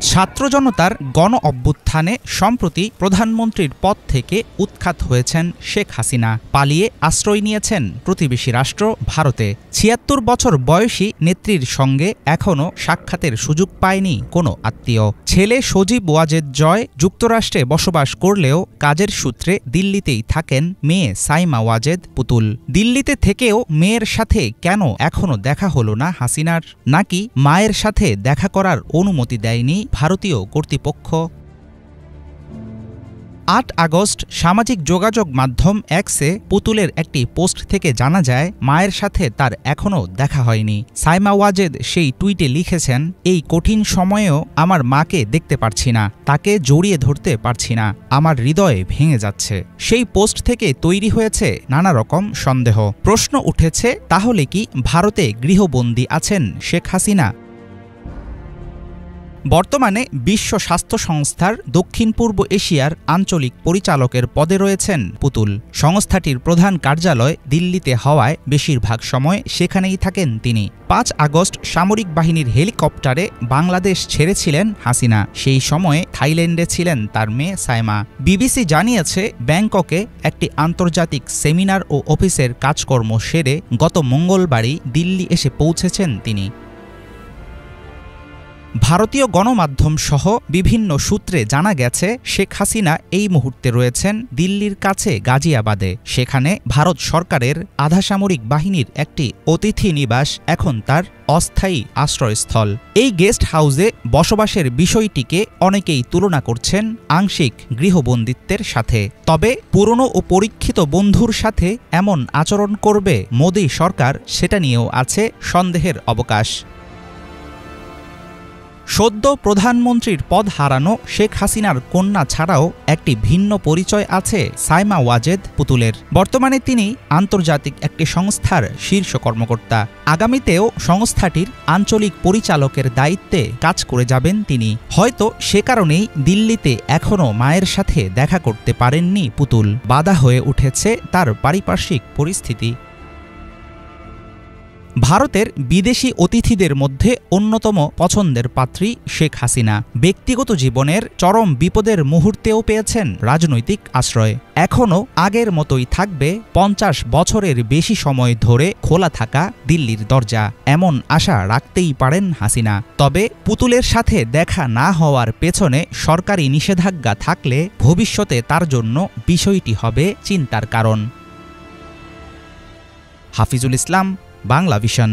ছাত্র জনতার গণ অভ্যুত্থানে সম্প্রতি প্রধানমন্ত্রীর পদ থেকে উৎখাত হয়েছেন শেখ হাসিনা। পালিয়ে আশ্রয় নিয়েছেন প্রতিবেশী রাষ্ট্র ভারতে। ছিয়াত্তর বছর বয়সী নেত্রীর সঙ্গে এখনও সাক্ষাতের সুযোগ পায়নি কোনো আত্মীয়। ছেলে সজীব ওয়াজেদ জয় যুক্তরাষ্ট্রে বসবাস করলেও কাজের সূত্রে দিল্লিতেই থাকেন মেয়ে সাইমা ওয়াজেদ পুতুল। দিল্লিতে থেকেও মেয়ের সাথে কেন এখনও দেখা হলো না হাসিনার? নাকি মায়ের সাথে দেখা করার অনুমতি দেয়নি ভারতীয় কর্তৃপক্ষ। আট আগস্ট সামাজিক যোগাযোগ মাধ্যম এক্সে পুতুলের একটি পোস্ট থেকে জানা যায়, মায়ের সাথে তার এখনও দেখা হয়নি। সাইমা ওয়াজেদ সেই টুইটে লিখেছেন, এই কঠিন সময়েও আমার মাকে দেখতে পারছি না, তাকে জড়িয়ে ধরতে পারছি না, আমার হৃদয়ে ভেঙে যাচ্ছে। সেই পোস্ট থেকে তৈরি হয়েছে নানা রকম সন্দেহ। প্রশ্ন উঠেছে, তাহলে কি ভারতে গৃহবন্দী আছেন শেখ হাসিনা? বর্তমানে বিশ্ব স্বাস্থ্য সংস্থার দক্ষিণ পূর্ব এশিয়ার আঞ্চলিক পরিচালকের পদে রয়েছেন পুতুল। সংস্থাটির প্রধান কার্যালয় দিল্লিতে হওয়ায় বেশিরভাগ সময় সেখানেই থাকেন তিনি। পাঁচ আগস্ট সামরিক বাহিনীর হেলিকপ্টারে বাংলাদেশ ছেড়েছিলেন হাসিনা। সেই সময়ে থাইল্যান্ডে ছিলেন তার মেয়ে সাইমা। বিবিসি জানিয়েছে, ব্যাংককে একটি আন্তর্জাতিক সেমিনার ও অফিসের কাজকর্ম সেরে গত মঙ্গলবারই দিল্লি এসে পৌঁছেছেন তিনি। ভারতীয় গণমাধ্যম সহ বিভিন্ন সূত্রে জানা গেছে, শেখ হাসিনা এই মুহূর্তে রয়েছেন দিল্লির কাছে গাজিয়াবাদে। সেখানে ভারত সরকারের আধাসামরিক বাহিনীর একটি অতিথি নিবাস এখন তার অস্থায়ী আশ্রয়স্থল। এই গেস্ট হাউসে বসবাসের বিষয়টিকে অনেকেই তুলনা করছেন আংশিক গৃহবন্দিত্বের সাথে। তবে পুরনো ও পরীক্ষিত বন্ধুর সাথে এমন আচরণ করবে মোদী সরকার, সেটা নিয়েও আছে সন্দেহের অবকাশ। সদ্য প্রধানমন্ত্রীর পদ হারানো শেখ হাসিনার কন্যা ছাড়াও একটি ভিন্ন পরিচয় আছে সাইমা ওয়াজেদ পুতুলের। বর্তমানে তিনি আন্তর্জাতিক একটি সংস্থার শীর্ষ কর্মকর্তা। আগামীতেও সংস্থাটির আঞ্চলিক পরিচালকের দায়িত্বে কাজ করে যাবেন তিনি। হয়তো সে কারণেই দিল্লিতে এখনও মায়ের সাথে দেখা করতে পারেননি পুতুল। বাধা হয়ে উঠেছে তার পারিপার্শ্বিক পরিস্থিতি। ভারতের বিদেশি অতিথিদের মধ্যে অন্যতম পছন্দের পাত্রী শেখ হাসিনা। ব্যক্তিগত জীবনের চরম বিপদের মুহূর্তেও পেয়েছেন রাজনৈতিক আশ্রয়। এখনও আগের মতোই থাকবে পঞ্চাশ বছরের বেশি সময় ধরে খোলা থাকা দিল্লির দরজা। এমন আশা রাখতেই পারেন হাসিনা। তবে পুতুলের সাথে দেখা না হওয়ার পেছনে সরকারি নিষেধাজ্ঞা থাকলে ভবিষ্যতে তার জন্য বিষয়টি হবে চিন্তার কারণ। হাফিজুল ইসলাম বাংলা ভিশন